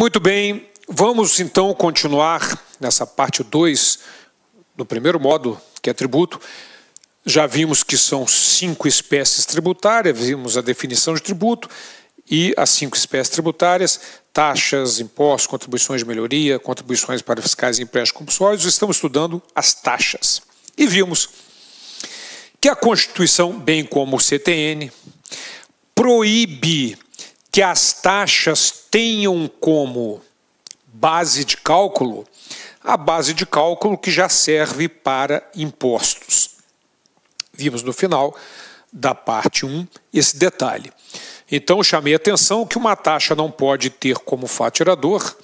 Muito bem, vamos então continuar nessa parte 2 do primeiro modo, que é tributo. Já vimos que são cinco espécies tributárias, vimos a definição de tributo e as cinco espécies tributárias, taxas, impostos, contribuições de melhoria, contribuições para fiscais e empréstimos compulsórios, estamos estudando as taxas. E vimos que a Constituição, bem como o CTN, proíbe que as taxas tenham como base de cálculo a base de cálculo que já serve para impostos. Vimos no final da parte 1 esse detalhe. Então, chamei a atenção que uma taxa não pode ter como faturador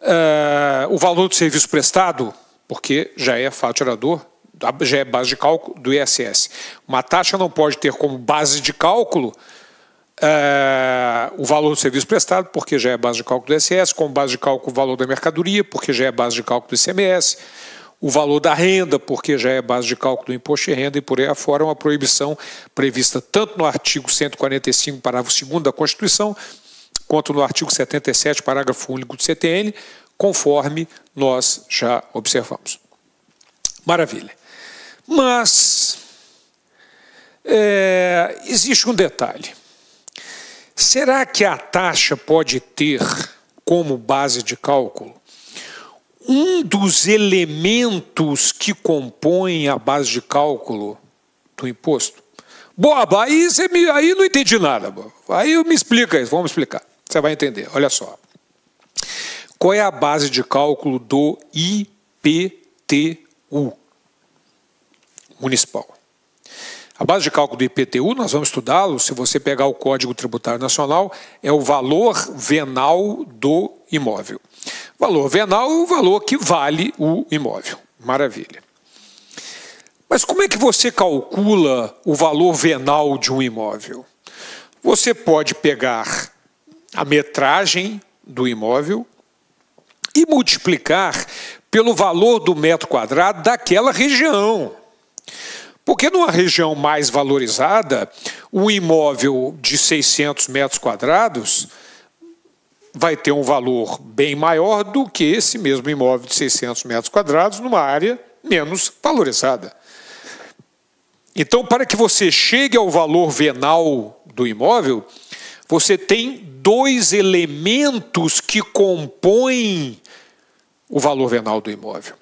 uh, o valor do serviço prestado, porque já é faturador, já é base de cálculo do ISS. Uma taxa não pode ter como base de cálculo é, o valor do serviço prestado, porque já é base de cálculo do ISS, como base de cálculo o valor da mercadoria, porque já é base de cálculo do ICMS, o valor da renda, porque já é base de cálculo do imposto de renda, e por aí afora, uma proibição prevista tanto no artigo 145, parágrafo 2 da Constituição, quanto no artigo 77, parágrafo único do CTN, conforme nós já observamos. Maravilha. Mas é, existe um detalhe. Será que a taxa pode ter como base de cálculo um dos elementos que compõem a base de cálculo do imposto? Boa, aí, você me, aí não entendi nada. Aí me explica isso, vamos explicar. Você vai entender. Olha só. Qual é a base de cálculo do IPTU municipal? A base de cálculo do IPTU, nós vamos estudá-lo, se você pegar o Código Tributário Nacional, é o valor venal do imóvel. Valor venal é o valor que vale o imóvel. Maravilha. Mas como é que você calcula o valor venal de um imóvel? Você pode pegar a metragem do imóvel e multiplicar pelo valor do metro quadrado daquela região. Porque numa região mais valorizada, um imóvel de 600 metros quadrados vai ter um valor bem maior do que esse mesmo imóvel de 600 metros quadrados numa área menos valorizada. Então, para que você chegue ao valor venal do imóvel, você tem dois elementos que compõem o valor venal do imóvel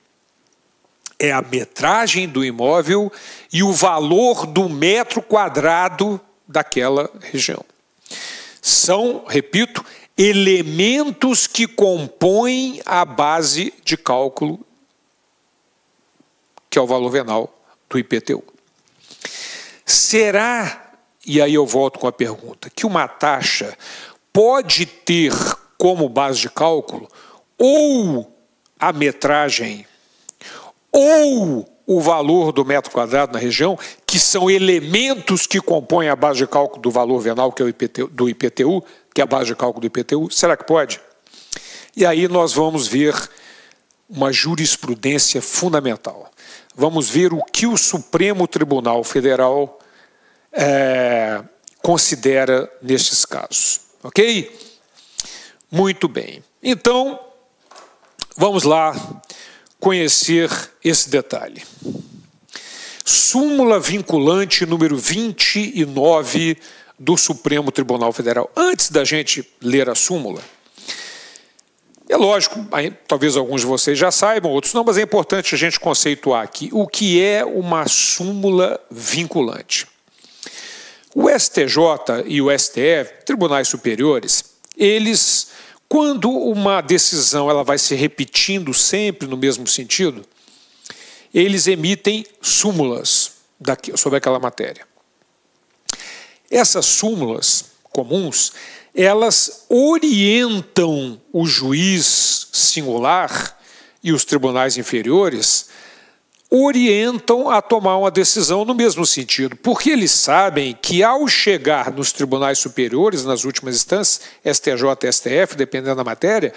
é a metragem do imóvel e o valor do metro quadrado daquela região. São, repito, elementos que compõem a base de cálculo, que é o valor venal do IPTU. Será, e aí eu volto com a pergunta, que uma taxa pode ter como base de cálculo ou a metragem ou o valor do metro quadrado na região, que são elementos que compõem a base de cálculo do valor venal, que é o IPTU, do IPTU, que é a base de cálculo do IPTU? Será que pode? E aí nós vamos ver uma jurisprudência fundamental. Vamos ver o que o Supremo Tribunal Federal é, considera nestes casos. Ok? Muito bem. Então, vamos lá conhecer esse detalhe. Súmula vinculante número 29 do Supremo Tribunal Federal. Antes da gente ler a súmula, é lógico, talvez alguns de vocês já saibam, outros não, mas é importante a gente conceituar aqui o que é uma súmula vinculante. O STJ e o STF, tribunais superiores, eles quando uma decisão ela vai se repetindo sempre no mesmo sentido, eles emitem súmulas sobre aquela matéria. Essas súmulas comuns, elas orientam o juiz singular e os tribunais inferiores orientam a tomar uma decisão no mesmo sentido, porque eles sabem que ao chegar nos tribunais superiores, nas últimas instâncias, STJ, STF, dependendo da matéria,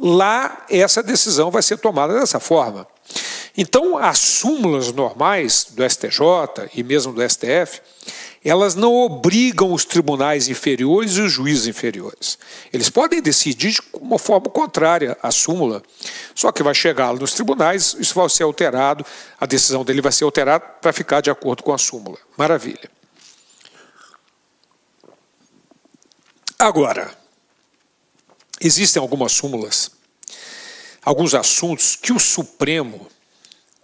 lá essa decisão vai ser tomada dessa forma. Então, as súmulas normais do STJ e mesmo do STF, elas não obrigam os tribunais inferiores e os juízes inferiores. Eles podem decidir de uma forma contrária à súmula, só que vai chegar nos tribunais, isso vai ser alterado, a decisão dele vai ser alterada para ficar de acordo com a súmula. Maravilha. Agora, existem algumas súmulas, alguns assuntos que o Supremo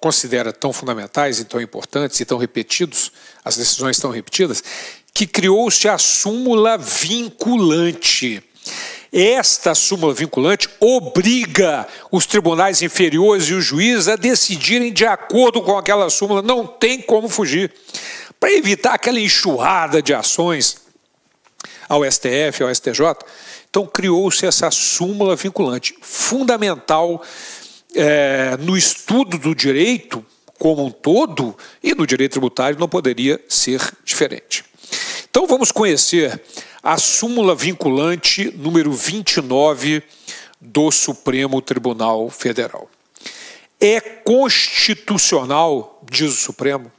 considera tão fundamentais e tão importantes e tão repetidos, as decisões tão repetidas, que criou-se a súmula vinculante. Esta súmula vinculante obriga os tribunais inferiores e os juízes a decidirem de acordo com aquela súmula, não tem como fugir. Para evitar aquela enxurrada de ações ao STF, ao STJ, então criou-se essa súmula vinculante, fundamental é, no estudo do direito como um todo e no direito tributário não poderia ser diferente. Então vamos conhecer a súmula vinculante número 29 do Supremo Tribunal Federal. É constitucional, diz o Supremo,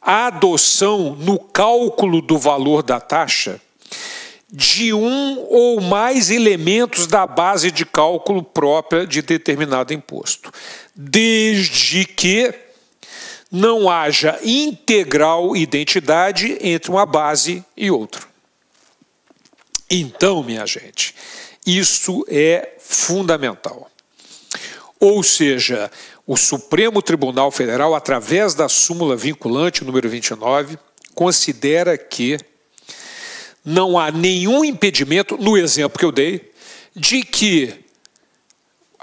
a adoção no cálculo do valor da taxa de um ou mais elementos da base de cálculo própria de determinado imposto, desde que não haja integral identidade entre uma base e outra. Então, minha gente, isso é fundamental. Ou seja, o Supremo Tribunal Federal, através da súmula vinculante número 29, considera que não há nenhum impedimento, no exemplo que eu dei, de que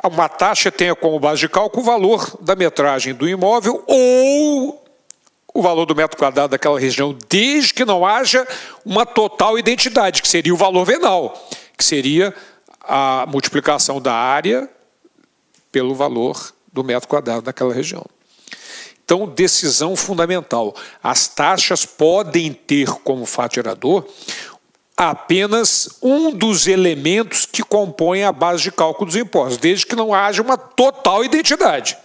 uma taxa tenha como base de cálculo o valor da metragem do imóvel ou o valor do metro quadrado daquela região, desde que não haja uma total identidade, que seria o valor venal, que seria a multiplicação da área pelo valor do metro quadrado daquela região. Então, decisão fundamental. As taxas podem ter como fato gerador apenas um dos elementos que compõem a base de cálculo dos impostos, desde que não haja uma total identidade.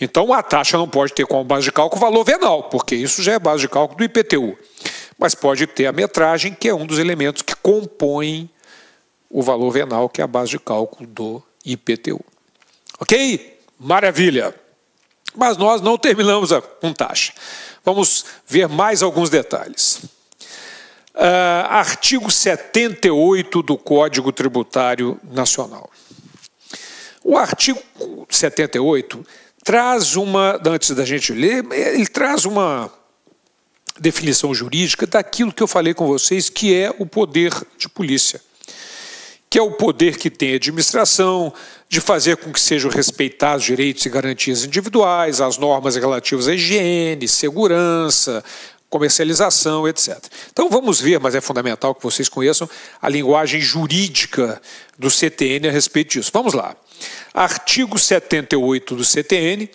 Então, a taxa não pode ter como base de cálculo valor venal, porque isso já é base de cálculo do IPTU. Mas pode ter a metragem, que é um dos elementos que compõem o valor venal, que é a base de cálculo do IPTU. Ok? Maravilha! Mas nós não terminamos com taxa. Vamos ver mais alguns detalhes. Uh, artigo 78 do Código Tributário Nacional. O artigo 78 traz uma, antes da gente ler, ele traz uma definição jurídica daquilo que eu falei com vocês, que é o poder de polícia. Que é o poder que tem a administração de fazer com que sejam respeitados direitos e garantias individuais, as normas relativas à higiene, segurança, comercialização, etc. Então vamos ver, mas é fundamental que vocês conheçam a linguagem jurídica do CTN a respeito disso. Vamos lá. Artigo 78 do CTN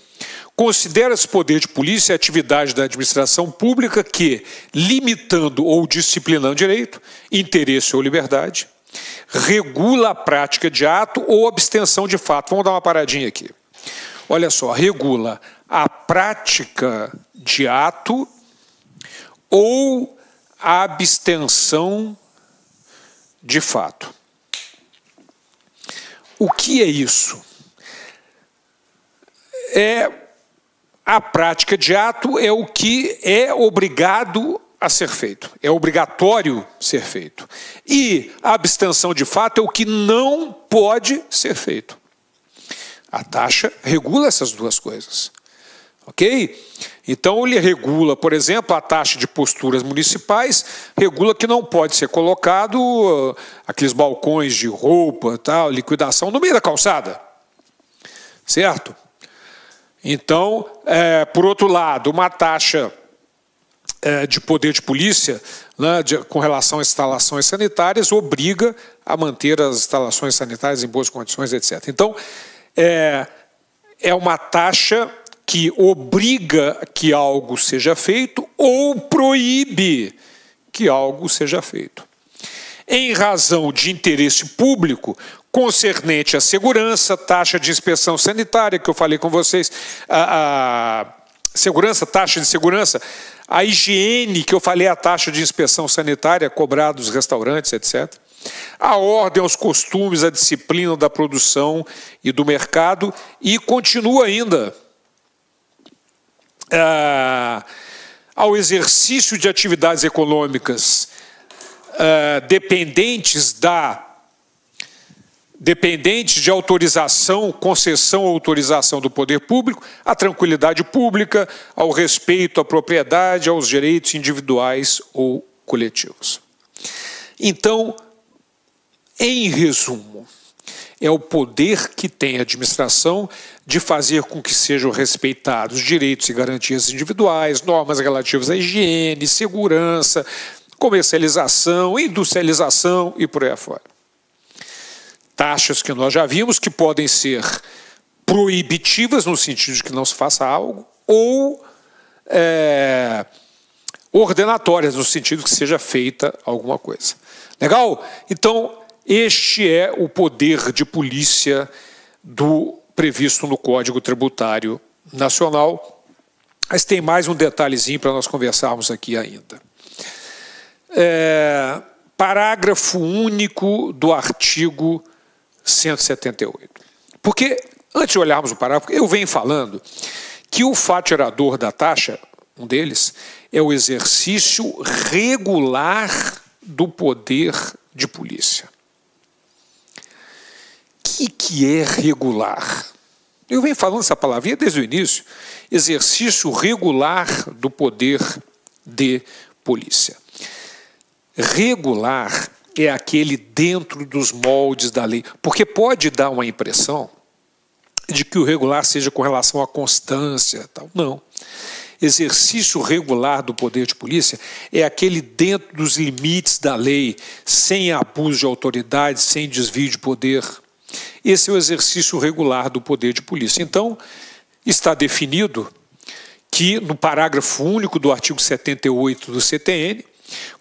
considera-se poder de polícia a atividade da administração pública que, limitando ou disciplinando direito, interesse ou liberdade, regula a prática de ato ou abstenção de fato. Vamos dar uma paradinha aqui. Olha só, regula a prática de ato ou a abstenção de fato. O que é isso? É a prática de ato é o que é obrigado a ser feito, é obrigatório ser feito. E a abstenção de fato é o que não pode ser feito. A taxa regula essas duas coisas. Ok? Então ele regula, por exemplo, a taxa de posturas municipais, regula que não pode ser colocado uh, aqueles balcões de roupa, tal, liquidação no meio da calçada. Certo? Então, é, por outro lado, uma taxa é, de poder de polícia né, de, com relação às instalações sanitárias obriga a manter as instalações sanitárias em boas condições, etc. Então, é, é uma taxa que obriga que algo seja feito ou proíbe que algo seja feito. Em razão de interesse público concernente à segurança, taxa de inspeção sanitária, que eu falei com vocês, a, a segurança, taxa de segurança, a higiene, que eu falei, a taxa de inspeção sanitária cobrada dos restaurantes, etc. A ordem aos costumes, a disciplina da produção e do mercado, e continua ainda ah, ao exercício de atividades econômicas ah, dependentes da dependentes de autorização, concessão ou autorização do poder público, à tranquilidade pública, ao respeito à propriedade, aos direitos individuais ou coletivos. Então, em resumo, é o poder que tem a administração de fazer com que sejam respeitados direitos e garantias individuais, normas relativas à higiene, segurança, comercialização, industrialização e por aí afora taxas que nós já vimos que podem ser proibitivas no sentido de que não se faça algo ou é, ordenatórias no sentido que seja feita alguma coisa. Legal? Então, este é o poder de polícia do previsto no Código Tributário Nacional. Mas tem mais um detalhezinho para nós conversarmos aqui ainda. É, parágrafo único do artigo 178. Porque, antes de olharmos o parágrafo, eu venho falando que o fato gerador da taxa, um deles, é o exercício regular do poder de polícia. Que, que é regular? Eu venho falando essa palavrinha desde o início. Exercício regular do poder de polícia. Regular é aquele dentro dos moldes da lei. Porque pode dar uma impressão de que o regular seja com relação à constância. Tal. Não. Exercício regular do poder de polícia é aquele dentro dos limites da lei, sem abuso de autoridade, sem desvio de poder. Esse é o exercício regular do poder de polícia. Então, está definido que, no parágrafo único do artigo 78 do CTN,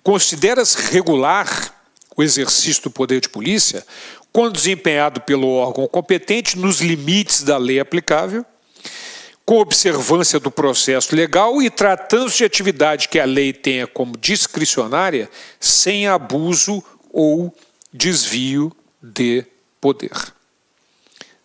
considera-se regular o exercício do poder de polícia, quando desempenhado pelo órgão competente nos limites da lei aplicável, com observância do processo legal e tratando-se de atividade que a lei tenha como discricionária, sem abuso ou desvio de poder.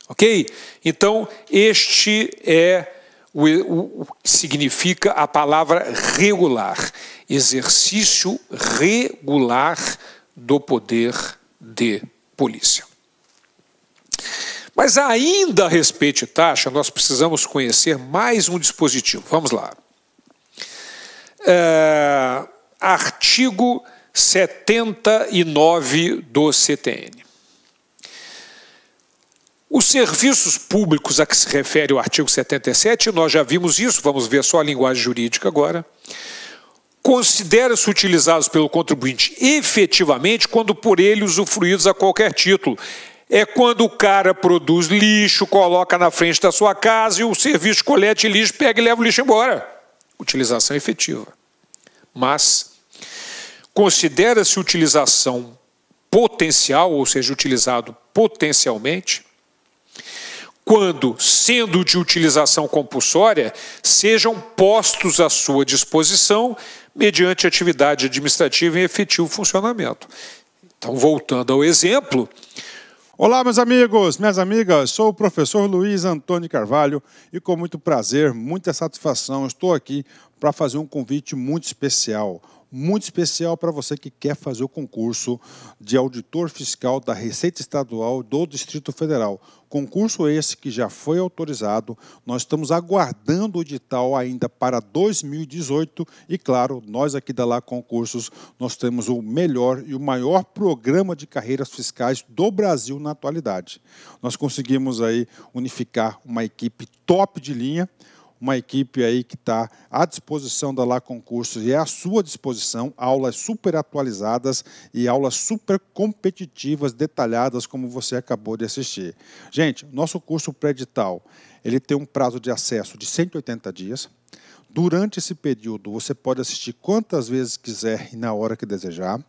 Ok? Então, este é o, o, o que significa a palavra regular. Exercício regular do poder de polícia. Mas ainda a respeito de taxa, nós precisamos conhecer mais um dispositivo. Vamos lá. É, artigo 79 do CTN. Os serviços públicos a que se refere o artigo 77, nós já vimos isso, vamos ver só a linguagem jurídica agora considera-se utilizados pelo contribuinte efetivamente quando por ele usufruídos a qualquer título. É quando o cara produz lixo, coloca na frente da sua casa e o serviço colete lixo pega e leva o lixo embora. Utilização efetiva. Mas considera-se utilização potencial, ou seja, utilizado potencialmente, quando, sendo de utilização compulsória, sejam postos à sua disposição mediante atividade administrativa em efetivo funcionamento. Então, voltando ao exemplo. Olá, meus amigos, minhas amigas, sou o professor Luiz Antônio Carvalho e com muito prazer, muita satisfação, estou aqui para fazer um convite muito especial muito especial para você que quer fazer o concurso de auditor fiscal da Receita Estadual do Distrito Federal. Concurso esse que já foi autorizado, nós estamos aguardando o edital ainda para 2018 e, claro, nós aqui da Lá Concursos, nós temos o melhor e o maior programa de carreiras fiscais do Brasil na atualidade. Nós conseguimos aí unificar uma equipe top de linha, uma equipe aí que está à disposição da Lá Concursos e é à sua disposição, aulas super atualizadas e aulas super competitivas, detalhadas, como você acabou de assistir. Gente, nosso curso pré-edital, ele tem um prazo de acesso de 180 dias, Durante esse período, você pode assistir quantas vezes quiser e na hora que desejar.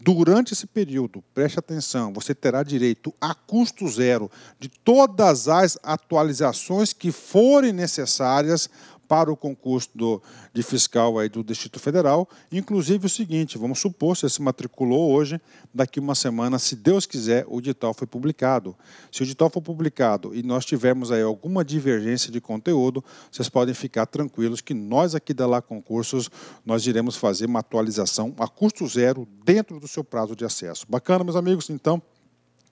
Durante esse período, preste atenção, você terá direito a custo zero de todas as atualizações que forem necessárias para o concurso do, de fiscal aí do Distrito Federal. Inclusive o seguinte, vamos supor, você se matriculou hoje, daqui uma semana, se Deus quiser, o edital foi publicado. Se o edital for publicado e nós tivermos aí alguma divergência de conteúdo, vocês podem ficar tranquilos que nós aqui da Lá Concursos, nós iremos fazer uma atualização a custo zero dentro do seu prazo de acesso. Bacana, meus amigos? Então,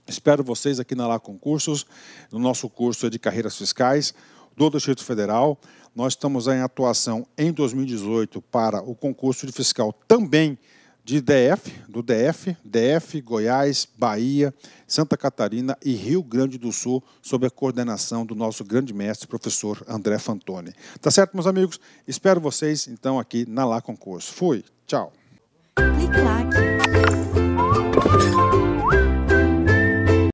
espero vocês aqui na Lá Concursos, no nosso curso de carreiras fiscais do Distrito Federal. Nós estamos em atuação em 2018 para o concurso de fiscal também de DF, do DF, DF, Goiás, Bahia, Santa Catarina e Rio Grande do Sul, sob a coordenação do nosso grande mestre, professor André Fantoni. Tá certo, meus amigos? Espero vocês, então, aqui na Lá Concurso. Fui, tchau. Clique